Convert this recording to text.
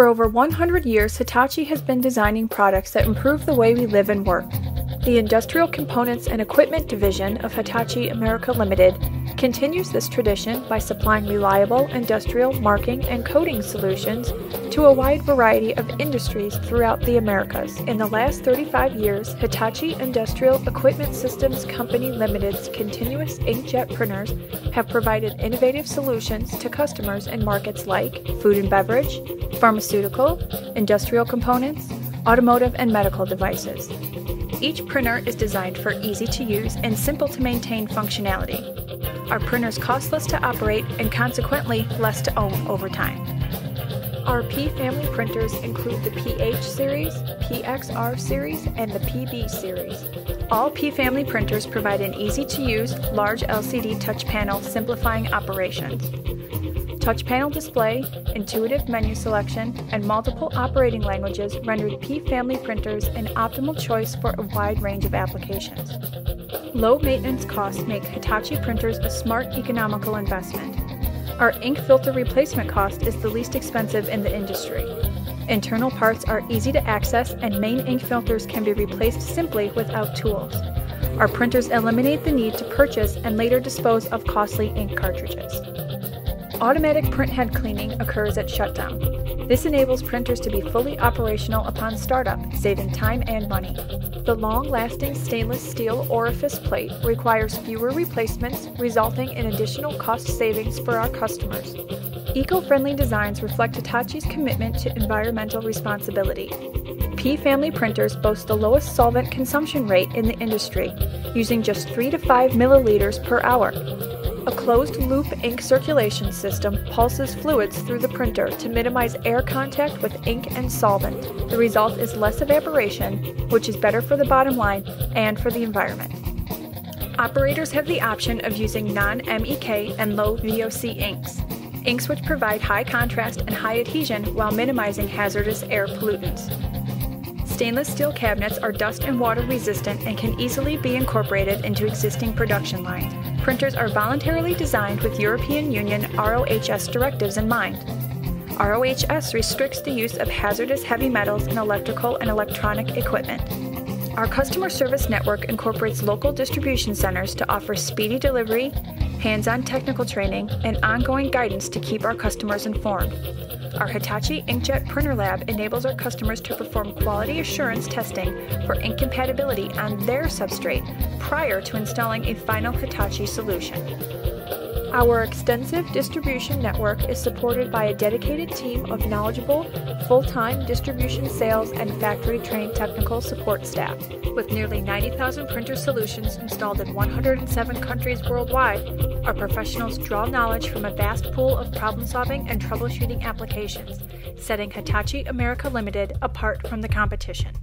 For over 100 years, Hitachi has been designing products that improve the way we live and work. The Industrial Components and Equipment Division of Hitachi America Limited continues this tradition by supplying reliable industrial marking and coding solutions to a wide variety of industries throughout the Americas. In the last 35 years, Hitachi Industrial Equipment Systems Company Limited's continuous inkjet printers have provided innovative solutions to customers in markets like food and beverage, pharmaceutical, industrial components, automotive, and medical devices. Each printer is designed for easy to use and simple to maintain functionality. Our printers cost less to operate and consequently less to own over time. Our P family printers include the PH series, PXR series, and the PB series. All P family printers provide an easy to use, large LCD touch panel simplifying operations touch panel display, intuitive menu selection, and multiple operating languages rendered P family printers an optimal choice for a wide range of applications. Low maintenance costs make Hitachi printers a smart economical investment. Our ink filter replacement cost is the least expensive in the industry. Internal parts are easy to access and main ink filters can be replaced simply without tools. Our printers eliminate the need to purchase and later dispose of costly ink cartridges. Automatic printhead cleaning occurs at shutdown. This enables printers to be fully operational upon startup, saving time and money. The long-lasting stainless steel orifice plate requires fewer replacements, resulting in additional cost savings for our customers. Eco-friendly designs reflect Hitachi's commitment to environmental responsibility. P family printers boast the lowest solvent consumption rate in the industry, using just 3 to 5 milliliters per hour, a closed-loop ink circulation system pulses fluids through the printer to minimize air contact with ink and solvent. The result is less evaporation, which is better for the bottom line and for the environment. Operators have the option of using non-MEK and low VOC inks, inks which provide high contrast and high adhesion while minimizing hazardous air pollutants. Stainless steel cabinets are dust and water resistant and can easily be incorporated into existing production lines. Printers are voluntarily designed with European Union RoHS directives in mind. RoHS restricts the use of hazardous heavy metals in electrical and electronic equipment. Our customer service network incorporates local distribution centers to offer speedy delivery, hands on technical training, and ongoing guidance to keep our customers informed. Our Hitachi Inkjet Printer Lab enables our customers to perform quality assurance testing for ink compatibility on their substrate prior to installing a final Hitachi solution. Our extensive distribution network is supported by a dedicated team of knowledgeable, full-time distribution sales and factory-trained technical support staff. With nearly 90,000 printer solutions installed in 107 countries worldwide, our professionals draw knowledge from a vast pool of problem-solving and troubleshooting applications, setting Hitachi America Limited apart from the competition.